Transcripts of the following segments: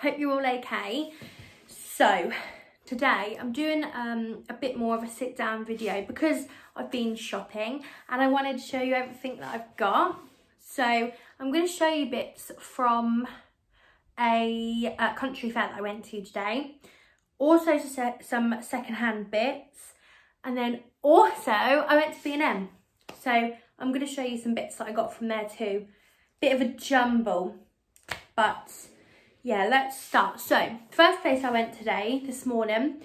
Hope you're all okay. So, today I'm doing um, a bit more of a sit down video because I've been shopping and I wanted to show you everything that I've got. So, I'm going to show you bits from a, a country fair that I went to today. Also some second-hand bits. And then also I went to B&M. So I'm going to show you some bits that I got from there too. Bit of a jumble. But yeah, let's start. So first place I went today, this morning,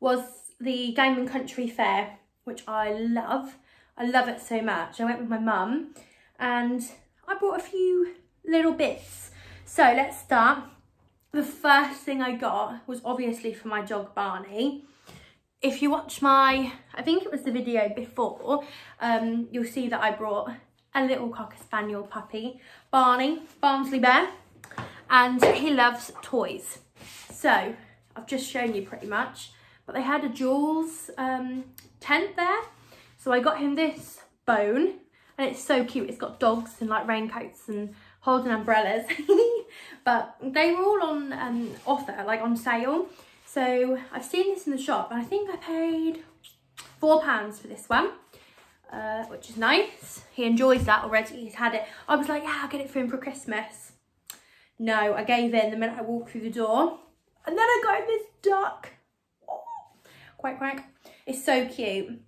was the Game and Country Fair, which I love. I love it so much. I went with my mum and I bought a few little bits. So let's start. The first thing I got was obviously for my dog Barney. If you watch my, I think it was the video before, um, you'll see that I brought a little Cocker Spaniel puppy, Barney, Barnsley Bear, and he loves toys. So I've just shown you pretty much, but they had a Joules um, tent there. So I got him this bone and it's so cute. It's got dogs and like raincoats and holding umbrellas. but they were all on um, offer, like on sale. So I've seen this in the shop and I think I paid four pounds for this one. Uh, which is nice. He enjoys that already. He's had it. I was like, yeah, I'll get it for him for Christmas. No, I gave in the minute I walked through the door. And then I got this duck. Oh, quack, quack. It's so cute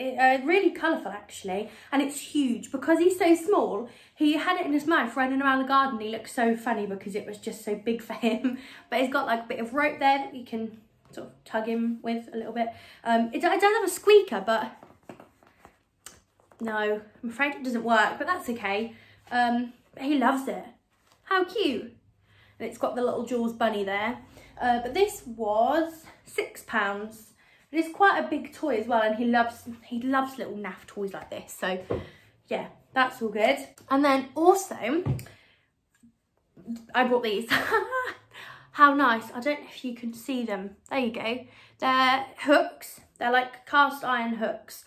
it, uh, really colourful actually and it's huge because he's so small he had it in his mouth running around the garden he looked so funny because it was just so big for him but he's got like a bit of rope there that you can sort of tug him with a little bit um it, it does have a squeaker but no I'm afraid it doesn't work but that's okay um he loves it how cute and it's got the little Joules bunny there uh, but this was six pounds it is quite a big toy as well and he loves he loves little naff toys like this. So yeah, that's all good. And then also, I bought these. How nice. I don't know if you can see them. There you go. They're hooks. They're like cast iron hooks.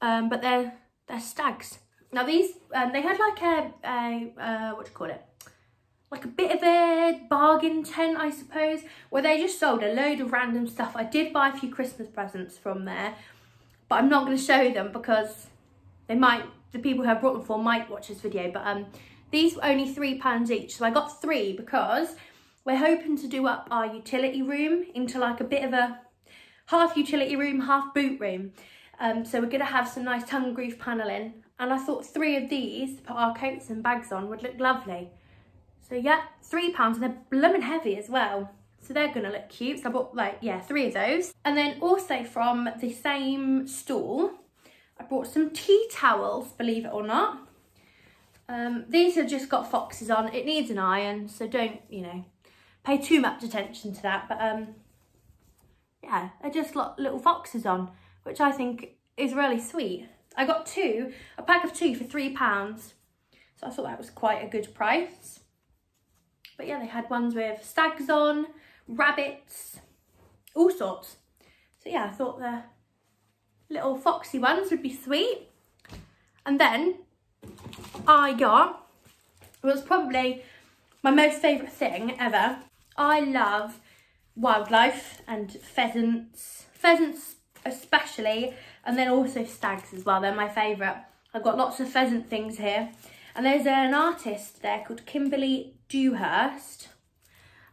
Um, but they're they're stags. Now these, um, they had like a, a uh, what do you call it? Like a bit of a bargain tent, I suppose, where they just sold a load of random stuff. I did buy a few Christmas presents from there, but I'm not going to show them because they might, the people who have brought them for might watch this video, but um, these were only £3 each. So I got three because we're hoping to do up our utility room into like a bit of a half utility room, half boot room. Um, so we're going to have some nice tongue groove panelling. And I thought three of these to put our coats and bags on would look lovely. So yeah, three pounds and they're blooming heavy as well. So they're gonna look cute. So I bought like, yeah, three of those. And then also from the same stall, I bought some tea towels, believe it or not. Um, these have just got foxes on. It needs an iron, so don't, you know, pay too much attention to that. But um, yeah, they're just got little foxes on, which I think is really sweet. I got two, a pack of two for three pounds. So I thought that was quite a good price. But yeah, they had ones with stags on, rabbits, all sorts. So yeah, I thought the little foxy ones would be sweet. And then I got, it was probably my most favourite thing ever. I love wildlife and pheasants, pheasants especially, and then also stags as well, they're my favourite. I've got lots of pheasant things here. And there's an artist there called Kimberly Dewhurst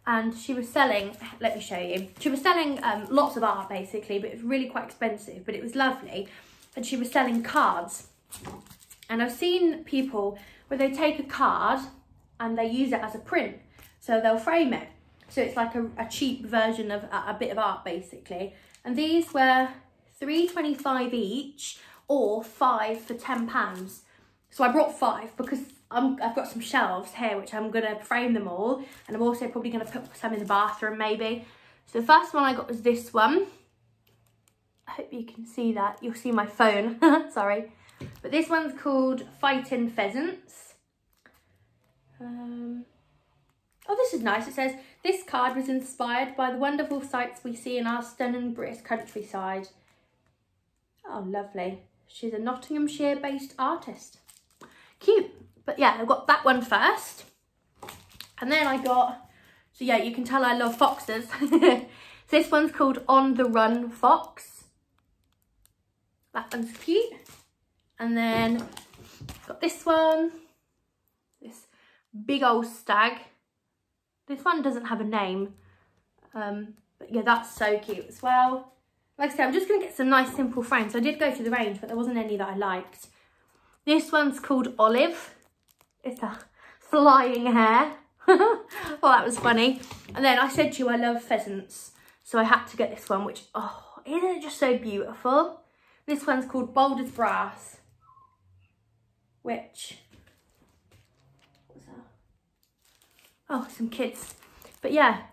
and she was selling, let me show you, she was selling um, lots of art basically, but it was really quite expensive, but it was lovely. And she was selling cards. And I've seen people where they take a card and they use it as a print. So they'll frame it. So it's like a, a cheap version of a, a, bit of art basically. And these were 3.25 each or five for 10 pounds. So I brought five because i have got some shelves here which I'm going to frame them all. And I'm also probably going to put some in the bathroom maybe. So the first one I got was this one. I hope you can see that. You'll see my phone, sorry. But this one's called Fighting Pheasants. Um, oh, this is nice. It says, this card was inspired by the wonderful sights we see in our stunning British countryside. Oh, lovely. She's a Nottinghamshire-based artist cute. But yeah, I got that one first. And then I got So yeah, you can tell I love foxes. this one's called On the Run Fox. That one's cute. And then got this one, this big old stag. This one doesn't have a name, um, but yeah, that's so cute as well. Like I said, I'm just going to get some nice simple frames. I did go to the range, but there wasn't any that I liked. This one's called Olive. It's a flying hare. well, that was funny. And then I said to you I love pheasants. So I had to get this one, which, oh, isn't it just so beautiful? This one's called Bold as Brass. Which, Oh, some kids. But yeah,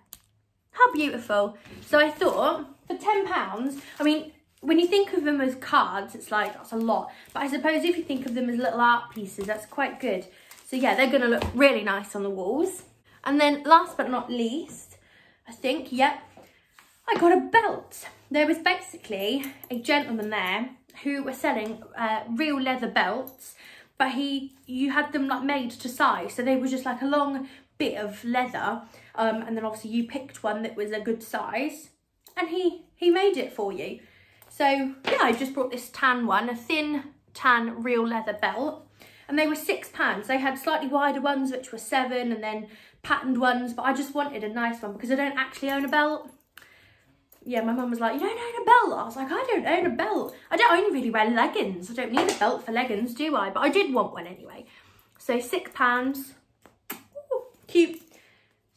how beautiful. So I thought, for £10, I mean, when you think of them as cards, it's like, that's a lot. But I suppose if you think of them as little art pieces, that's quite good. So yeah, they're to look really nice on the walls. And then last but not least, I think, yep, I got a belt. There was basically a gentleman there who was selling uh, real leather belts, but he, you had them like made to size. So they were just like a long bit of leather. Um, and then obviously you picked one that was a good size and he, he made it for you. So yeah, I just brought this tan one, a thin tan real leather belt and they were six pounds. They had slightly wider ones, which were seven, and then patterned ones, but I just wanted a nice one because I don't actually own a belt. Yeah, my mum was like, you don't own a belt? I was like, I don't own a belt. I don't only really wear leggings. I don't need a belt for leggings, do I? But I did want one anyway. So six pounds. Cute.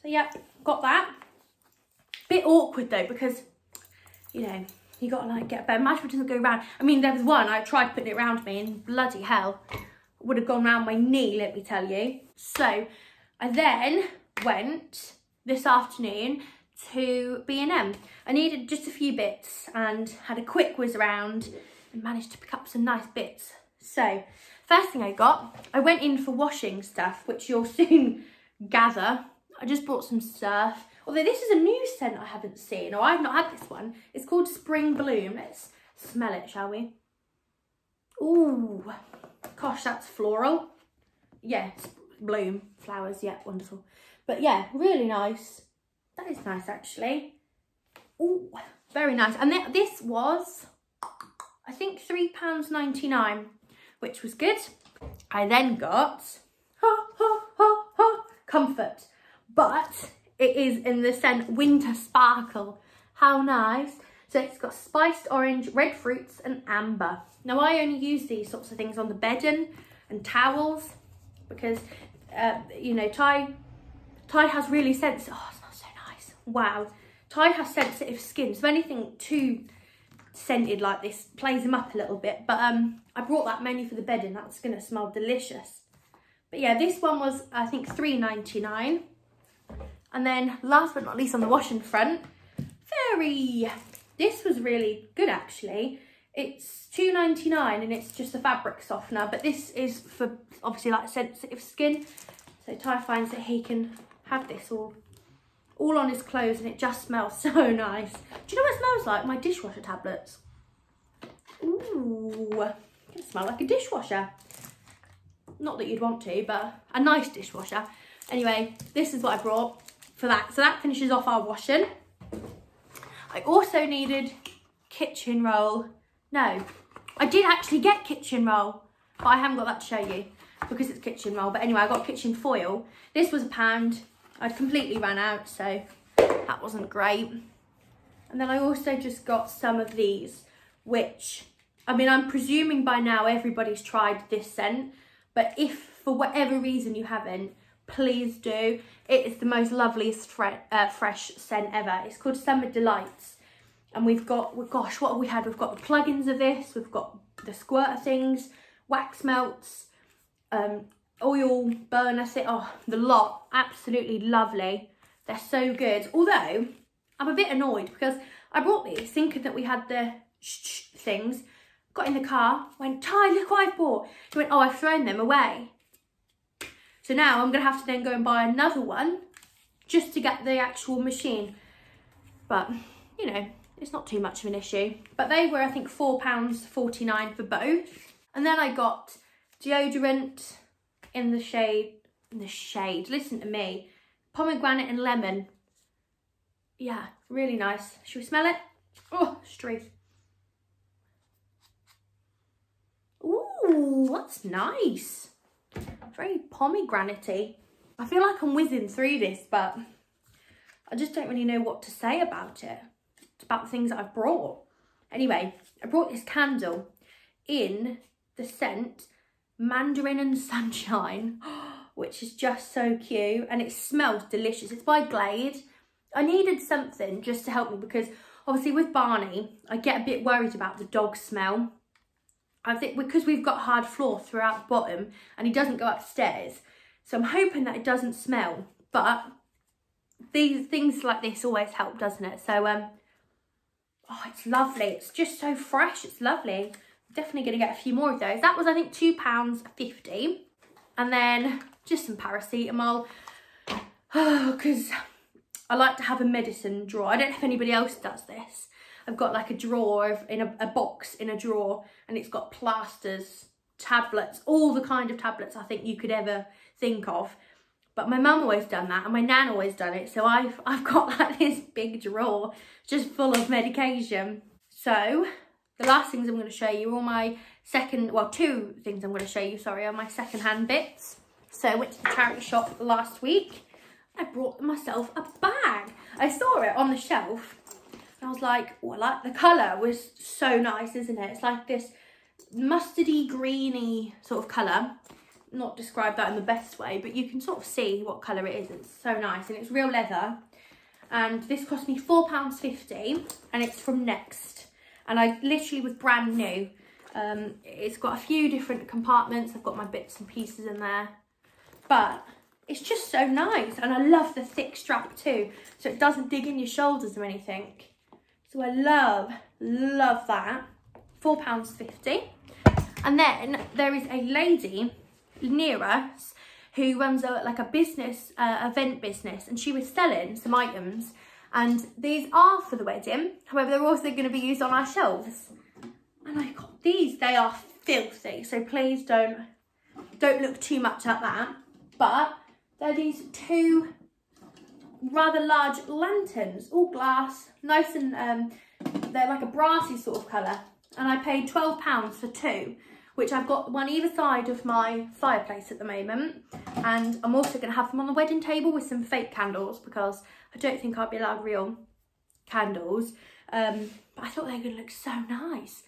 So yeah, got that. Bit awkward though, because, you know, you got to like get a bed. match, it doesn't go around. I mean, there was one, I tried putting it around me and bloody hell, would have gone around my knee, let me tell you. So I then went this afternoon to B&M. I needed just a few bits and had a quick whiz around and managed to pick up some nice bits. So first thing I got, I went in for washing stuff, which you'll soon gather. I just bought some surf. Although this is a new scent I haven't seen, or I've not had this one. It's called Spring Bloom. Let's smell it, shall we? Ooh, Gosh, that's floral. Yeah, bloom, flowers, yeah, wonderful. But yeah, really nice. That is nice, actually. Oh, very nice. And th this was, I think, £3.99, which was good. I then got, ha, ha, ha, ha, Comfort. But it is in the scent Winter Sparkle. How nice. So it's got spiced orange, red fruits and amber. Now I only use these sorts of things on the bedding and towels because, uh, you know, Ty, Ty has really sensitive, oh, it smells so nice. Wow. Ty has sensitive skin, so anything too scented like this plays him up a little bit. But um, I brought that mainly for the bedding. That's going to smell delicious. But yeah, this one was, I think, three ninety nine. And then last but not least on the washing front, very this was really good actually. It's two ninety nine and it's just a fabric softener, but this is for obviously like sensitive skin. So Ty finds that he can have this all all on his clothes and it just smells so nice. Do you know what it smells like? My dishwasher tablets. Ooh, it smell like a dishwasher. Not that you'd want to, but a nice dishwasher. Anyway, this is what I brought for that. So that finishes off our washing. I also needed kitchen roll. No, I did actually get kitchen roll, but I haven't got that to show you because it's kitchen roll. But anyway, I got kitchen foil. This was a pound. I'd completely ran out, so that wasn't great. And then I also just got some of these, which, I mean, I'm presuming by now everybody's tried this scent, but if for whatever reason you haven't, please do. It is the most loveliest fre uh, fresh scent ever. It's called Summer Delights. And we've got, well, gosh, what have we had? We've got the plugins of this, we've got the squirter things, wax melts, um, oil burner, Sit, oh, the lot, absolutely lovely. They're so good. Although, I'm a bit annoyed because I brought these thinking that we had the things, got in the car, went, Ty, look what I've bought. He went, oh, I've thrown them away. So now I'm going to have to then go and buy another one just to get the actual machine. But, you know, it's not too much of an issue. But they were, I think, £4.49 for both. And then I got deodorant in the shade, in the shade, listen to me, pomegranate and lemon. yeah, really nice. Should we smell it? Oh, straight. Ooh, that's nice. Very pomegranate I feel like I'm whizzing through this, but I just don't really know what to say about it. It's about the things that I've brought. Anyway, I brought this candle in the scent Mandarin and Sunshine, which is just so cute and it smells delicious. It's by Glade. I needed something just to help me because obviously with Barney, I get a bit worried about the dog smell. I think because we've got hard floor throughout the bottom and he doesn't go upstairs. So I'm hoping that it doesn't smell, but these things like this always help, doesn't it? So, um, oh, it's lovely. It's just so fresh. It's lovely. Definitely going to get a few more of those. That was, I think, £2.50. And then just some paracetamol. Because I like to have a medicine drawer. I don't know if anybody else does this. I've got like a drawer in a, a box in a drawer and it's got plasters, tablets, all the kind of tablets I think you could ever think of. But my mum always done that and my nan always done it. So I've, I've got like this big drawer just full of medication. So the last things I'm going to show you are my second, well, two things I'm going to show you, sorry, are my second hand bits. So I went to the charity shop last week. I brought myself a bag. I saw it on the shelf and I was like, oh, I like the colour was so nice, isn't it? It's like this mustardy, greeny sort of colour not describe that in the best way, but you can sort of see what colour it is. It's so nice and it's real leather. And this cost me £4.50 and it's from Next. And I literally was brand new. Um, it's got a few different compartments. I've got my bits and pieces in there. But it's just so nice. And I love the thick strap too. So it doesn't dig in your shoulders or anything. So I love, love that. £4.50. And then there is a lady near us who runs a, like a business, uh, event business, and she was selling some items. And these are for the wedding. However, they're also going to be used on our shelves. And I got these. They are filthy. So please don't, don't look too much at that. But they're these two rather large lanterns, all glass, nice and, um, they're like a brassy sort of colour. And I paid £12 for two which I've got one either side of my fireplace at the moment. And I'm also going to have them on the wedding table with some fake candles because I don't think I'll be allowed real candles. Um, but I thought they were going to look so nice.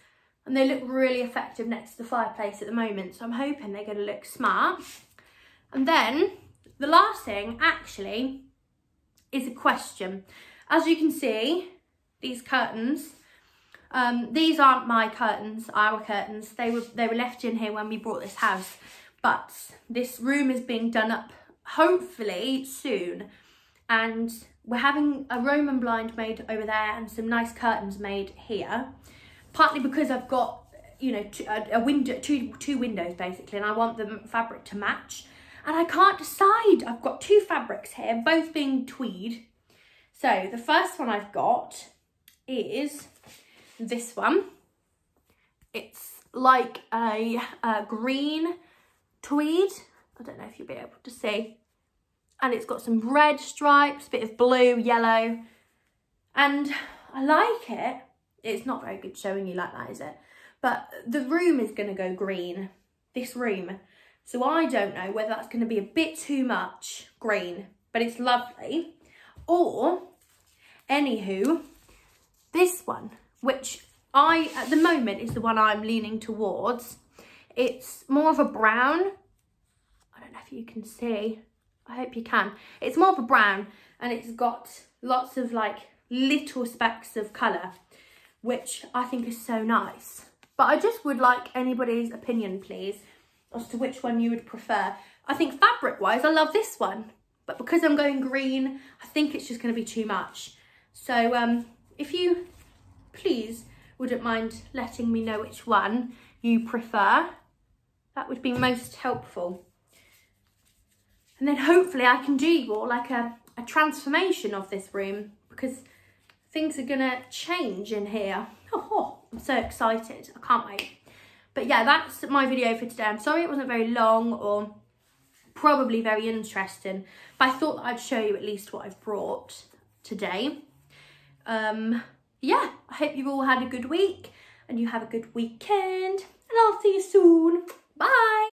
And they look really effective next to the fireplace at the moment. So I'm hoping they're going to look smart. And then the last thing actually is a question. As you can see, these curtains um, these aren't my curtains, our curtains. They were they were left in here when we bought this house. But this room is being done up hopefully soon. And we're having a Roman blind made over there and some nice curtains made here. Partly because I've got, you know, two, a, a window, two, two windows basically, and I want the fabric to match. And I can't decide. I've got two fabrics here, both being tweed. So the first one I've got is this one. It's like a, a green tweed. I don't know if you'll be able to see. And it's got some red stripes, bit of blue, yellow. And I like it. It's not very good showing you like that, is it? But the room is going to go green, this room. So I don't know whether that's going to be a bit too much green, but it's lovely. Or, anywho, this one which I, at the moment, is the one I'm leaning towards. It's more of a brown. I don't know if you can see. I hope you can. It's more of a brown and it's got lots of like little specks of colour, which I think is so nice. But I just would like anybody's opinion, please, as to which one you would prefer. I think fabric-wise, I love this one. But because I'm going green, I think it's just going to be too much. So um, if you please wouldn't mind letting me know which one you prefer. That would be most helpful. And then hopefully I can do you like a, a transformation of this room because things are gonna change in here. Oh, I'm so excited, I can't wait. But yeah, that's my video for today. I'm sorry it wasn't very long or probably very interesting, but I thought I'd show you at least what I've brought today. Um, yeah, I hope you've all had a good week and you have a good weekend and I'll see you soon. Bye.